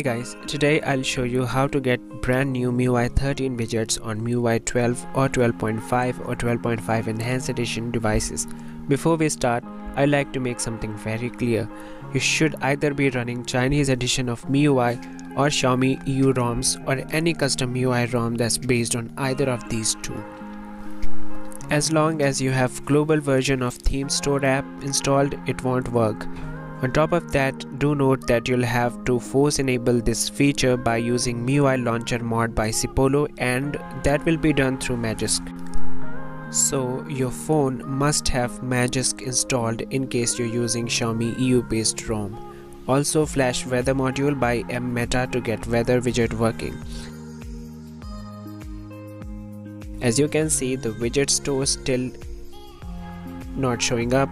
Hi guys, today I'll show you how to get brand new MIUI 13 widgets on MIUI 12 or 12.5 or 12.5 Enhanced Edition devices. Before we start, I'd like to make something very clear. You should either be running Chinese edition of MIUI or Xiaomi EU ROMs or any custom MIUI ROM that's based on either of these two. As long as you have global version of theme store app installed, it won't work. On top of that, do note that you'll have to force enable this feature by using MIUI Launcher mod by Sipollo and that will be done through Magisk. So your phone must have Magisk installed in case you're using Xiaomi EU based ROM. Also flash weather module by M-Meta to get weather widget working. As you can see the widget store still not showing up.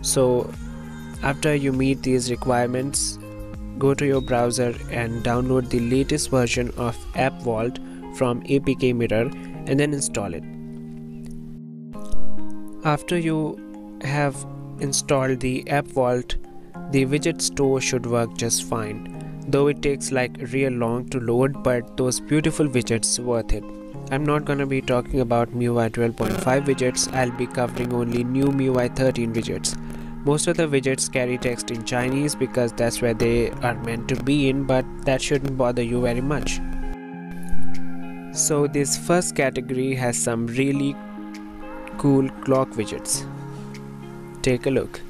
So after you meet these requirements, go to your browser and download the latest version of App Vault from APK Mirror and then install it. After you have installed the App Vault, the widget store should work just fine. Though it takes like real long to load but those beautiful widgets worth it. I'm not gonna be talking about MIUI 12.5 widgets, I'll be covering only new MIUI 13 widgets. Most of the widgets carry text in Chinese because that's where they are meant to be in but that shouldn't bother you very much. So this first category has some really cool clock widgets. Take a look.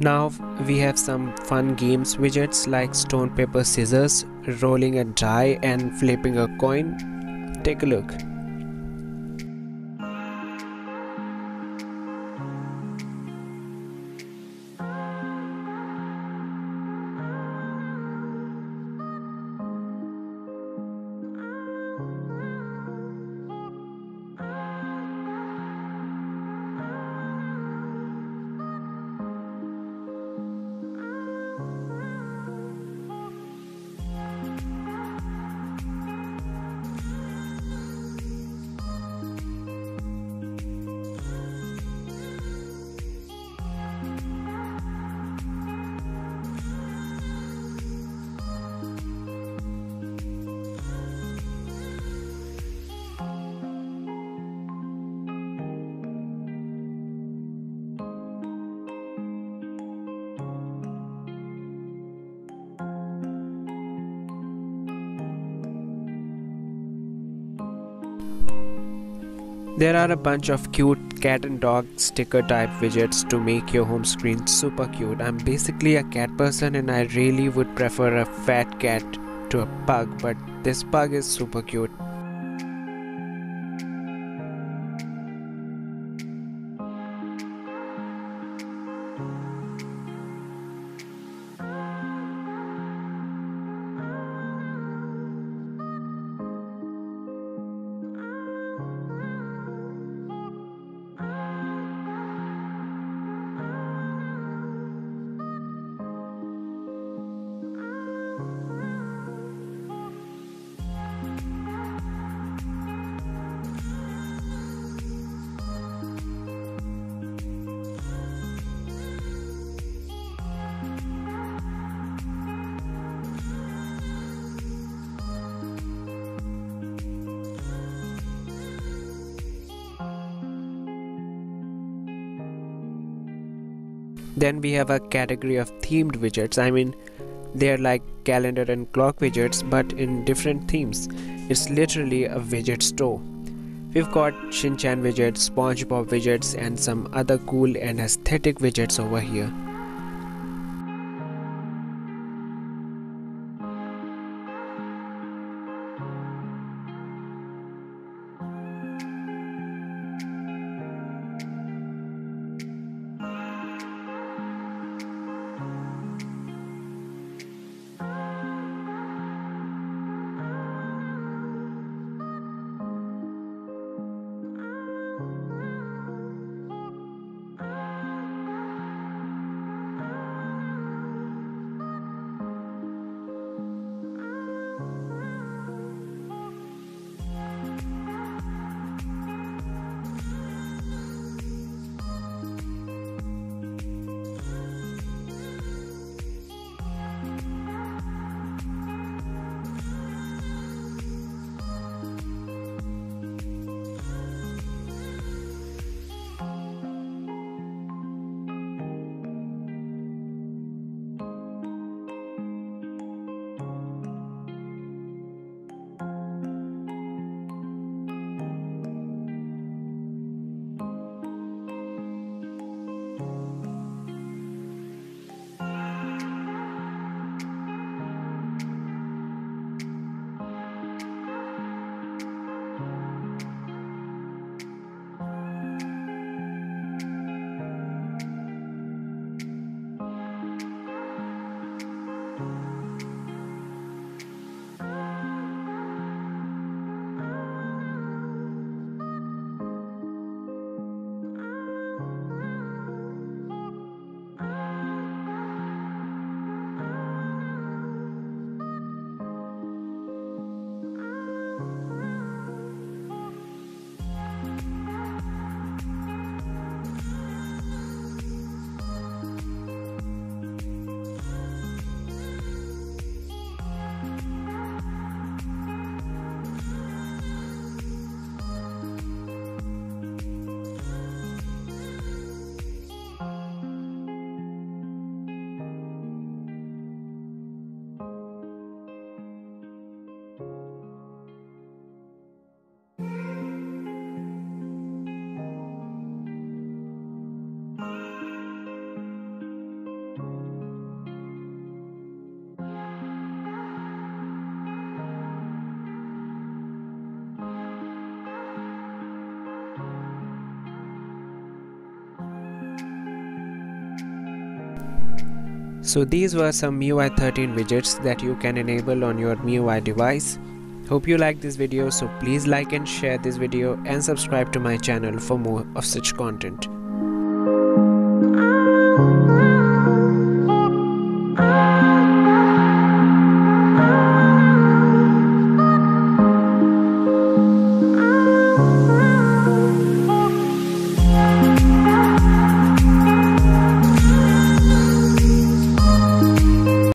Now we have some fun games widgets like stone paper scissors, rolling a die and flipping a coin. Take a look. There are a bunch of cute cat and dog sticker type widgets to make your home screen super cute. I'm basically a cat person and I really would prefer a fat cat to a pug but this pug is super cute. Then we have a category of themed widgets. I mean, they're like calendar and clock widgets but in different themes. It's literally a widget store. We've got Shinchan widgets, SpongeBob widgets, and some other cool and aesthetic widgets over here. So these were some MIUI 13 widgets that you can enable on your MIUI device. Hope you like this video so please like and share this video and subscribe to my channel for more of such content.